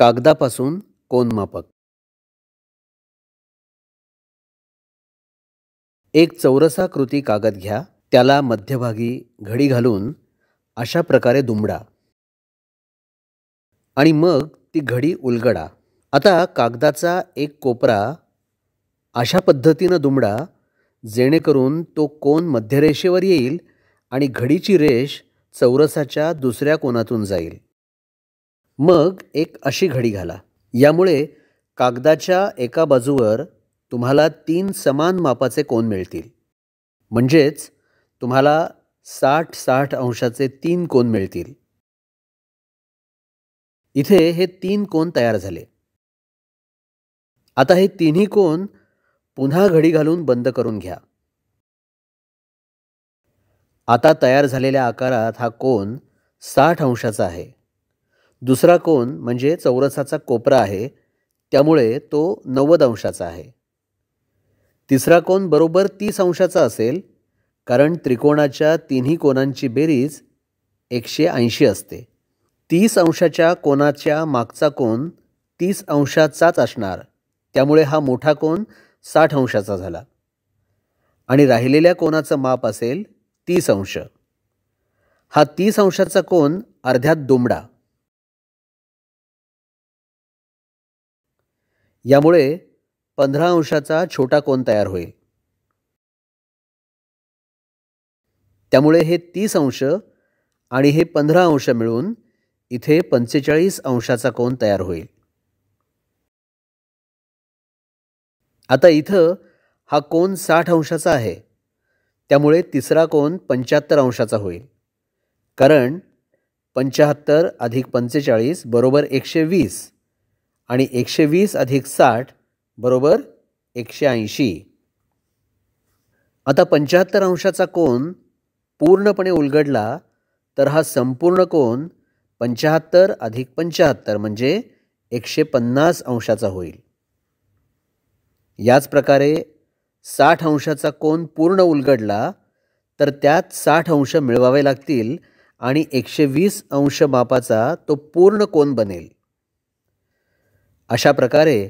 कागदापासून कोनमापक. एक चौरसाकृती कागद घ्या त्याला मध्यभागी घडी घालून अशा प्रकारे दुमडा. आणि मग ती घडी उलगडा. आता कागदाचा एक कोपरा अशा पद्धतीनं दुमडा जेणेकरून तो कोन मध्यरेषेवर येईल आणि घडीची रेष चौरसाच्या दुसऱ्या कोनातून जाईल. मग एक अशी घडी घाला. यामुळे कागदाच्या एका बाजूवर तुम्हाला तीन समान मापाचे कोन मिळतील. म्हणजेच तुम्हाला साठ साठ अंशाचे तीन कोन मिळतील. इथे हे तीन कोन तयार झाले. आता हे तिन्ही कोन पुन्हा घडी घालून बंद करून घ्या. आता तयार झालेल्या आकारात हा कोन साठ अंशाचा आहे. दुसरा कोन म्हणजे चौरसाचा कोपरा आहे त्यामुळे तो नव्वद अंशाचा आहे. तिसरा कोन बरोबर तीस अंशाचा असेल कारण त्रिकोणाच्या तिन्ही कोनांची बेरीज एकशे ऐंशी असते. तीस अंशाच्या कोनाच्या मागचा कोन तीस अंशाचाच असणार त्यामुळे हा मोठा कोन साठ अंशाचा झाला. आणि राहिलेल्या कोनाचं माप असेल तीस अंश. हा तीस अंशाचा कोन अर्ध्यात दुमडा यामुळे पंधरा अंशाचा छोटा कोन तयार होईल. त्यामुळे हे तीस अंश आणि हे पंधरा अंश मिळून इथे पंचेचाळीस अंशाचा कोन तयार होईल. आता इथं हा कोन साठ अंशाचा आहे. त्यामुळे तिसरा कोन पंच्याहत्तर अंशाचा होईल. कारण पंच्याहत्तर अधिक पंचेचाळीस बरोबर एकशे वीस. आणि एकशे वीस अधिक साठ बरोबर एकशे ऐंशी. आता पंच्याहत्तर अंशाचा कोन पूर्णपणे उलगडला तर हा संपूर्ण कोन पंच्याहत्तर अधिक पंच्याहत्तर म्हणजे एकशे पन्नास अंशाचा होईल. याच प्रकारे साठ अंशाचा कोन पूर्ण उलगडला तर त्यात साठ अंश मिळवावे लागतील आणि एकशे वीस अंश मापाचा तो पूर्ण कोन बनेल. अशा प्रकारे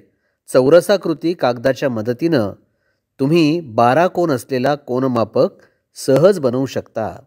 चौरसाकृती कागदाच्या मदतीनं तुम्ही बारा कोन असलेला कोनमापक सहज बनवू शकता.